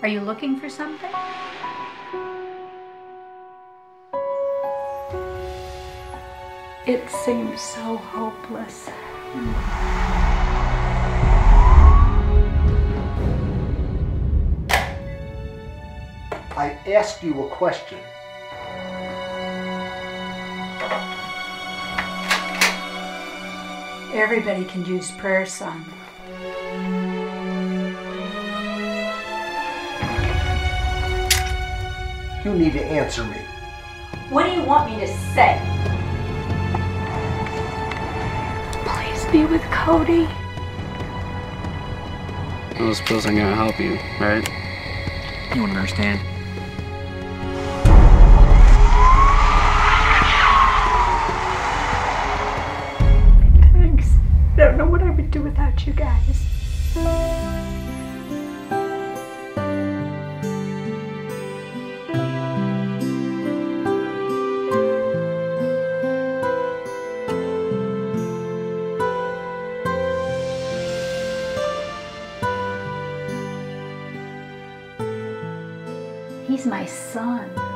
Are you looking for something? It seems so hopeless. I asked you a question. Everybody can use prayer, son. You need to answer me. What do you want me to say? Please be with Cody. Those pills ain't gonna help you, right? You wouldn't understand. Thanks. I don't know what I would do without you guys. He's my son.